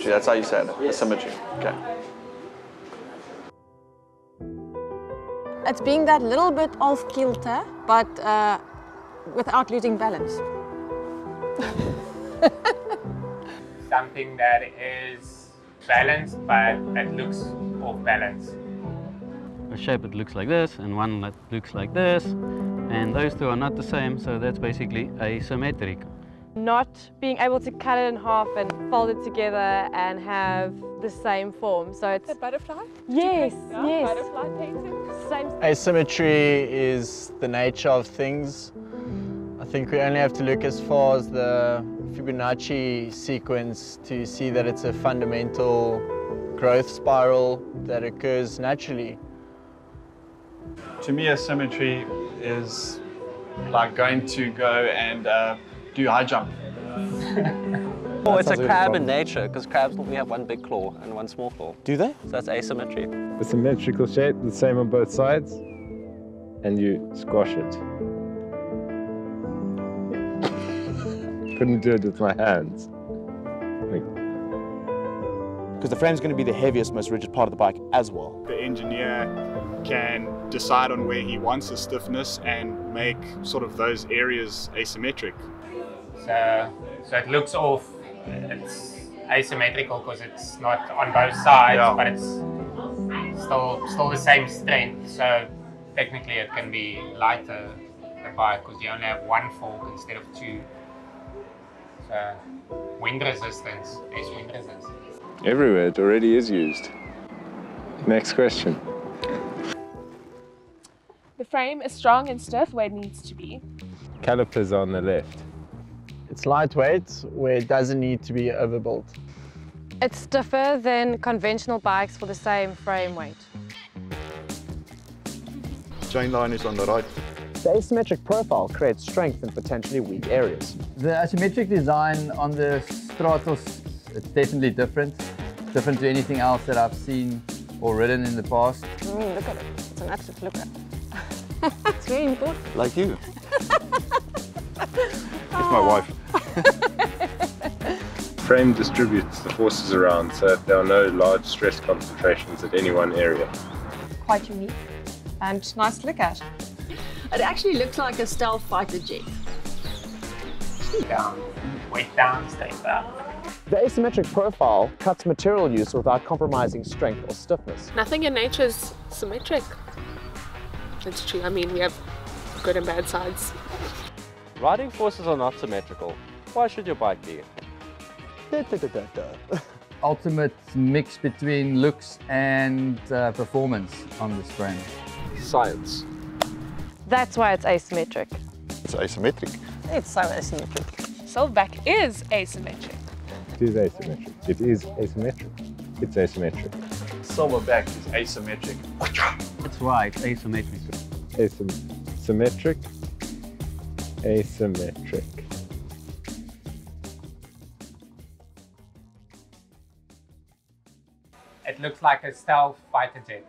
Asymmetry, that's how you said it. Asymmetry. Okay. It's being that little bit off kilter, but uh, without losing balance. Something that is balanced, but it looks off balance. A shape that looks like this and one that looks like this. And those two are not the same, so that's basically asymmetric. Not being able to cut it in half and fold it together and have the same form. So it's a butterfly? yes, Yeah, yes, Butterfly painting? same. Asymmetry is the nature of things. I think we only have to look as far as the Fibonacci sequence to see that it's a fundamental growth spiral that occurs naturally. To me, asymmetry is like going to go and uh, do high jump. Oh, it's a crab in nature because crabs only have one big claw and one small claw. Do they? So that's asymmetry. a symmetrical shape, the same on both sides, and you squash it. Couldn't do it with my hands. Because the frame's going to be the heaviest, most rigid part of the bike as well. The engineer can decide on where he wants the stiffness and make sort of those areas asymmetric. So, uh, so it looks off. It's asymmetrical because it's not on both sides, Yeah. but it's still still the same strength. So technically, it can be lighter the bike because you only have one fork instead of two. So wind resistance is wind resistance. Everywhere, it already is used. Next question. The frame is strong and stiff where it needs to be. Calipers on the left. It's lightweight where it doesn't need to be overbuilt. It's stiffer than conventional bikes for the same frame weight. Chain line is on the right. The asymmetric profile creates strength in potentially weak areas. The asymmetric design on the Stratos, it's definitely different. Different to anything else that I've seen or ridden in the past. I mean, look at it. It's an absolute looker. it's very important. Like you. It's my wife. The frame distributes the forces around so that there are no large stress concentrations at any one area. Quite unique and nice to look at. It actually looks like a stealth fighter jet. Down, weight down, straight up. The asymmetric profile cuts material use without compromising strength or stiffness. Nothing in nature is symmetric. It's true. I mean, we have good and bad sides. Riding forces are not symmetrical. Why should your bike be? Da, da, da, da, da. Ultimate mix between looks and uh, performance on this frame. Science. That's why it's asymmetric. It's asymmetric. It's so asymmetric. Silverback is asymmetric. It is asymmetric. It is asymmetric. It's asymmetric. Silverback is asymmetric. That's why it's asymmetric. Asym- symmetric. Asymmetric. Looks like a stealth fighter jet.